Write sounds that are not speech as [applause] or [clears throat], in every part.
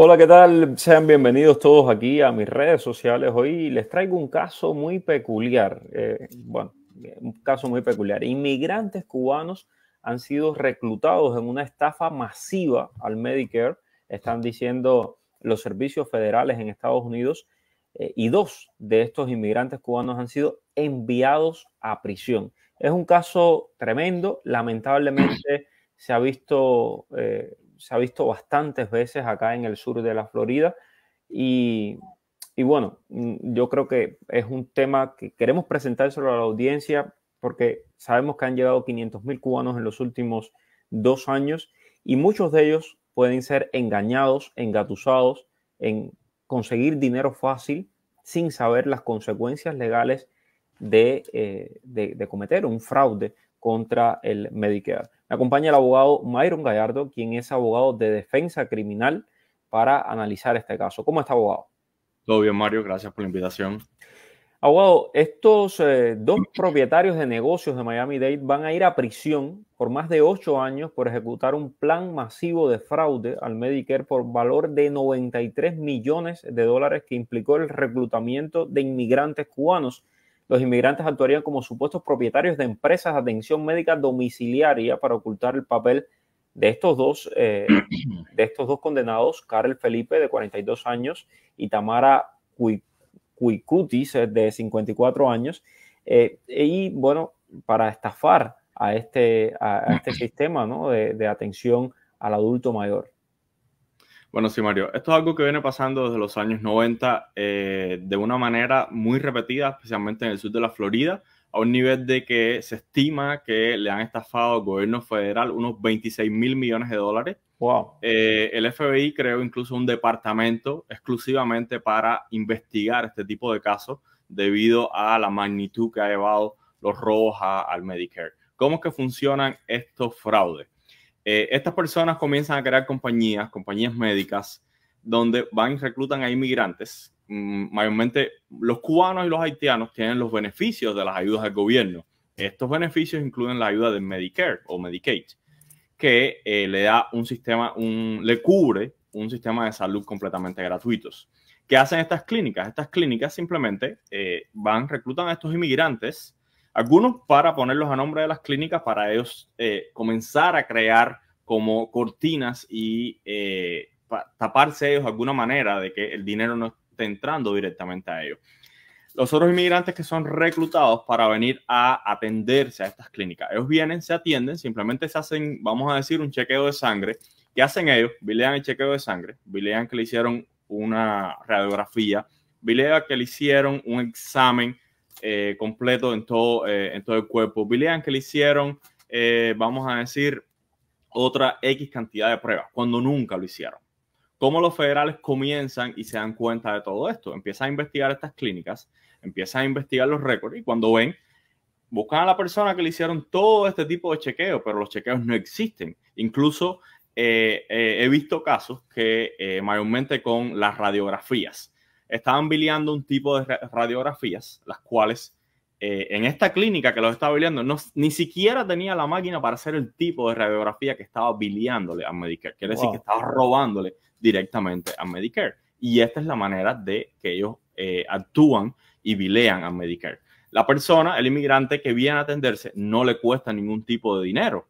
Hola, ¿qué tal? Sean bienvenidos todos aquí a mis redes sociales. Hoy les traigo un caso muy peculiar. Eh, bueno, un caso muy peculiar. Inmigrantes cubanos han sido reclutados en una estafa masiva al Medicare, están diciendo los servicios federales en Estados Unidos, eh, y dos de estos inmigrantes cubanos han sido enviados a prisión. Es un caso tremendo, lamentablemente se ha visto eh, se ha visto bastantes veces acá en el sur de la Florida y, bueno, mm, yo creo que es un tema que queremos presentárselo a la audiencia porque sabemos que han llegado 500 mil cubanos en los últimos dos años y muchos de ellos pueden ser engañados, engatusados en conseguir dinero fácil sin saber las consecuencias legales de, eh, de cometer un fraude contra el Medicare. Me acompaña el abogado Myron Gallardo, quien es abogado de defensa criminal para analizar este caso. ¿Cómo está, abogado? Todo bien, Mario. Gracias por la invitación. Abogado, estos eh, dos propietarios de negocios de Miami-Dade van a ir a prisión por más de ocho años por ejecutar un plan masivo de fraude al Medicare por valor de 93 millones de dólares que implicó el reclutamiento de inmigrantes cubanos los inmigrantes actuarían como supuestos propietarios de empresas de atención médica domiciliaria para ocultar el papel de estos dos, eh, [clears throat] de estos dos condenados, Karel Felipe, de 42 años, y Tamara Cuicutis, eh, de 54 años. Eh, y bueno, para estafar a este, a, este [clears throat] sistema de, de atención al adulto mayor. Bueno, sí, Mario, esto es algo que viene pasando desde los años 90 eh, de una manera muy repetida, especialmente en el sur de la Florida, a un nivel de que se estima que le han estafado al gobierno federal unos 26 mil millones de dólares. Wow. Eh, el FBI creó incluso un departamento exclusivamente para investigar este tipo de casos debido a la magnitud que ha llevado los robos al Medicare. ¿Cómo es que funcionan estos fraudes? Eh, estas personas comienzan a crear compañías, compañías médicas, donde van y reclutan a inmigrantes. Mm, mayormente los cubanos y los haitianos tienen los beneficios de las ayudas del gobierno. Estos beneficios incluyen la ayuda de Medicare o Medicaid, que eh, le da un sistema, le cubre un sistema de salud completamente gratuitos. ¿Qué hacen estas clínicas? Estas clínicas simplemente eh, van, reclutan a estos inmigrantes algunos para ponerlos a nombre de las clínicas, para ellos eh, comenzar a crear como cortinas y eh, taparse ellos de alguna manera de que el dinero no esté entrando directamente a ellos. Los otros inmigrantes que son reclutados para venir a atenderse a estas clínicas, ellos vienen, se atienden, simplemente se hacen, vamos a decir, un chequeo de sangre. ¿Qué hacen ellos? Bilean el chequeo de sangre, bilean que le hicieron una radiografía, bilean que le hicieron un examen eh, completo en todo, eh, en todo el cuerpo. Bilean que le hicieron, eh, vamos a decir, otra X cantidad de pruebas, cuando nunca lo hicieron. ¿Cómo los federales comienzan y se dan cuenta de todo esto? Empiezan a investigar estas clínicas, empiezan a investigar los récords y cuando ven, buscan a la persona que le hicieron todo este tipo de chequeos, pero los chequeos no existen. Incluso he visto casos que mayormente con las radiografías estaban biliando un tipo de radiografías, las cuales eh, en esta clínica que los estaba biliando no, ni siquiera tenía la máquina para hacer el tipo de radiografía que estaba biliándole a Medicare. Quiere decir que estaba robándole directamente a Medicare. Y esta es la manera de que ellos eh, actúan y bilean a Medicare. La persona, el inmigrante que viene a atenderse, no le cuesta ningún tipo de dinero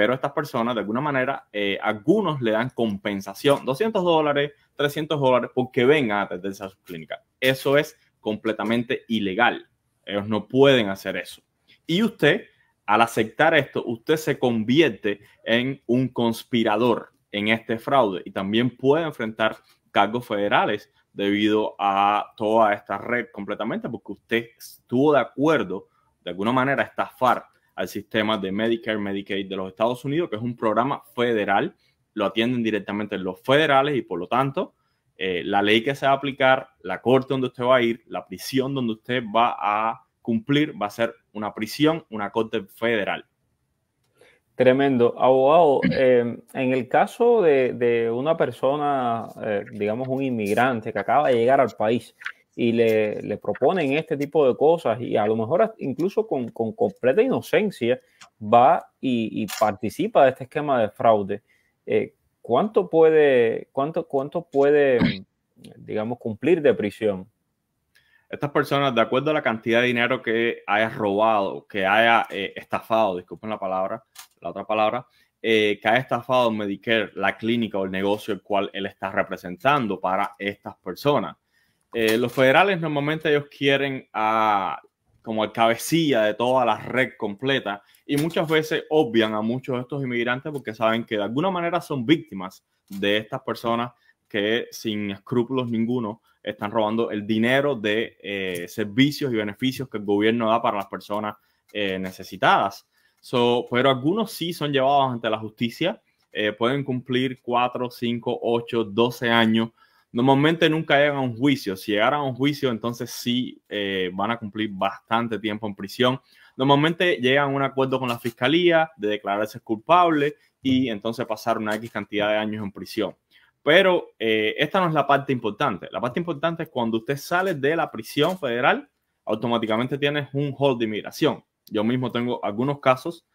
pero estas personas de alguna manera, eh, algunos le dan compensación, 200 dólares, 300 dólares, porque vengan a atenderse a su clínica. Eso es completamente ilegal. Ellos no pueden hacer eso. Y usted, al aceptar esto, usted se convierte en un conspirador en este fraude y también puede enfrentar cargos federales debido a toda esta red completamente, porque usted estuvo de acuerdo de alguna manera a estafar al sistema de Medicare, Medicaid de los Estados Unidos, que es un programa federal, lo atienden directamente los federales y por lo tanto eh, la ley que se va a aplicar, la corte donde usted va a ir, la prisión donde usted va a cumplir va a ser una prisión, una corte federal. Tremendo. Abogado, eh, en el caso de, una persona, eh, digamos un inmigrante que acaba de llegar al país, y le, proponen este tipo de cosas y a lo mejor incluso con, completa inocencia va y, participa de este esquema de fraude. Eh, ¿cuánto puede, cuánto, cuánto puede, digamos, cumplir de prisión? Estas personas, de acuerdo a la cantidad de dinero que haya robado, que haya eh, estafado, disculpen la palabra, la otra palabra, eh, que haya estafado Medicare, la clínica o el negocio el cual él está representando para estas personas. Eh, los federales normalmente ellos quieren a como el cabecilla de toda la red completa y muchas veces obvian a muchos de estos inmigrantes porque saben que de alguna manera son víctimas de estas personas que sin escrúpulos ninguno están robando el dinero de eh, servicios y beneficios que el gobierno da para las personas eh, necesitadas. Pero algunos sí son llevados ante la justicia, pueden cumplir 4, 5, 8, 12 años Normalmente nunca llegan a un juicio. Si llegaran a un juicio, entonces sí eh, van a cumplir bastante tiempo en prisión. Normalmente llegan a un acuerdo con la fiscalía de declararse culpable y entonces pasar una X cantidad de años en prisión. Pero eh, esta no es la parte importante. La parte importante es cuando usted sale de la prisión federal, automáticamente tienes un hold de inmigración. Yo mismo tengo algunos casos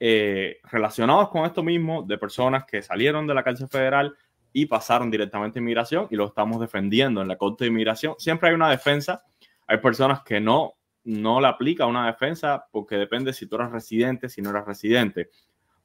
eh, relacionados con esto mismo de personas que salieron de la cárcel federal, y pasaron directamente a inmigración y lo estamos defendiendo en la Corte de Inmigración. Siempre hay una defensa. Hay personas que no, no le aplica una defensa porque depende si tú eres residente, si no eres residente.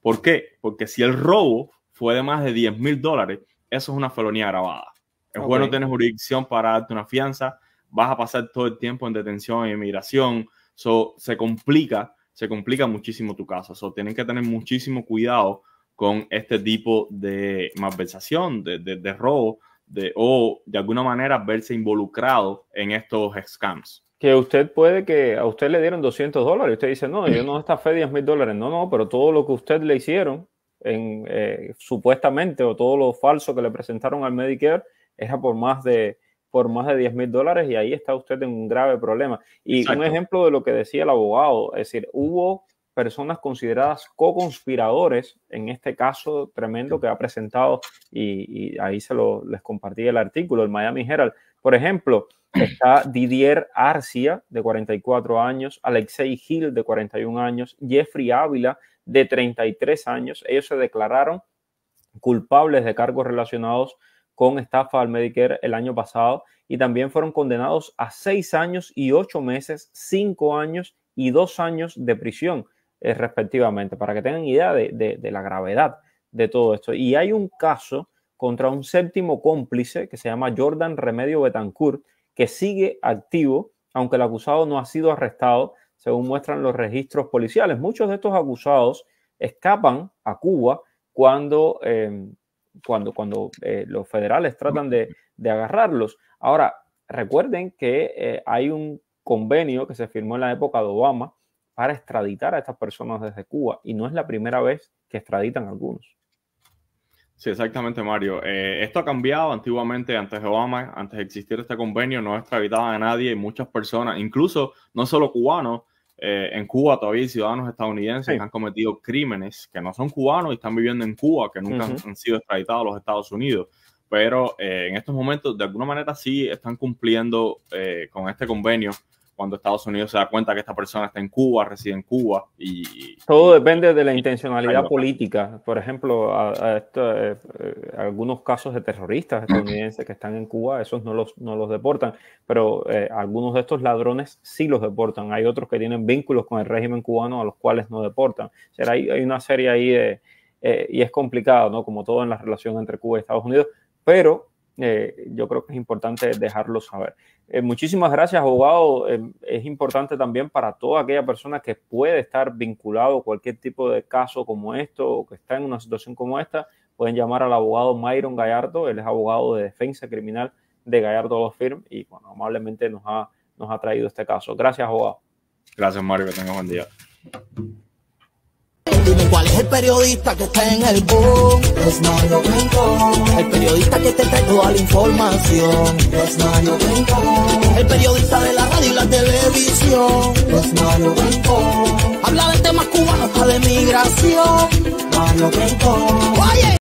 ¿Por qué? Porque si el robo fue de más de 10 mil dólares, eso es una felonía grabada. Es bueno tener jurisdicción para darte una fianza. Vas a pasar todo el tiempo en detención e inmigración. So, se complica, se complica muchísimo tu caso. So, tienen que tener muchísimo cuidado con este tipo de malversación, de, de, robo, de, o de alguna manera verse involucrado en estos scams. Que usted puede que a usted le dieron 200 dólares y usted dice, no, yo no fe 10 mil dólares. No, no, pero todo lo que usted le hicieron, en, eh, supuestamente, o todo lo falso que le presentaron al Medicare, es por más de, por más de 10 mil dólares y ahí está usted en un grave problema. Y un ejemplo de lo que decía el abogado, es decir, hubo personas consideradas co-conspiradores en este caso tremendo que ha presentado y, ahí se lo les compartí el artículo, el Miami Herald. Por ejemplo, [clears throat] está Didier Arcia, de 44 años, Alexei Hill, de 41 años, Jeffrey Ávila, de 33 años. Ellos se declararon culpables de cargos relacionados con estafa al Medicare el año pasado y también fueron condenados a seis años y ocho meses, cinco años y dos años de prisión. Eh, respectivamente, para que tengan idea de, la gravedad de todo esto. Y hay un caso contra un séptimo cómplice que se llama Jordan Remedio Betancourt, que sigue activo, aunque el acusado no ha sido arrestado, según muestran los registros policiales. Muchos de estos acusados escapan a Cuba cuando, em, cuando, cuando eh, los federales tratan de, agarrarlos. Ahora, recuerden que eh, hay un convenio que se firmó en la época de Obama para extraditar a estas personas desde Cuba y no es la primera vez que extraditan a algunos. Sí, exactamente, Mario. Eh, esto ha cambiado antiguamente, antes de Obama, antes de existir este convenio, no extraditaban a nadie y muchas personas, incluso no solo cubanos, eh, en Cuba todavía hay ciudadanos estadounidenses que han cometido crímenes que no son cubanos y están viviendo en Cuba, que nunca han, sido extraditados a los Estados Unidos. Pero eh, en estos momentos, de alguna manera, sí están cumpliendo con este convenio cuando Estados Unidos se da cuenta que esta persona está en Cuba, reside en Cuba. Y, Todo depende de la intencionalidad política. Por ejemplo, a, eh, algunos casos de terroristas estadounidenses que están en Cuba, esos no los, no los deportan, pero eh, algunos de estos ladrones sí los deportan. Hay otros que tienen vínculos con el régimen cubano a los cuales no deportan. O sea, hay, hay una serie ahí de... Eh, y es complicado, ¿no? Como todo en la relación entre Cuba y Estados Unidos, pero yo creo que es importante dejarlo saber. Eh, muchísimas gracias, abogado. Eh, es importante también para toda aquella persona que puede estar vinculado a cualquier tipo de caso como esto o que está en una situación como esta, pueden llamar al abogado Myron Gallardo. Él es abogado de defensa criminal de Gallardo Law Firm y bueno, amablemente nos ha, nos ha traído este caso. Gracias, abogado. Gracias, Mario. Que tenga buen día. Periodista que está en el boom. Es Mario Brinco. El periodista que te trae toda la información. Es Mario Brinco. El periodista de la radio y la televisión. Mario. Habla de temas cubanos hasta de migración. Mario Brinco. Oye.